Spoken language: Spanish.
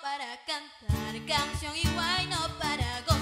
para cantar canción y guay no para gozar.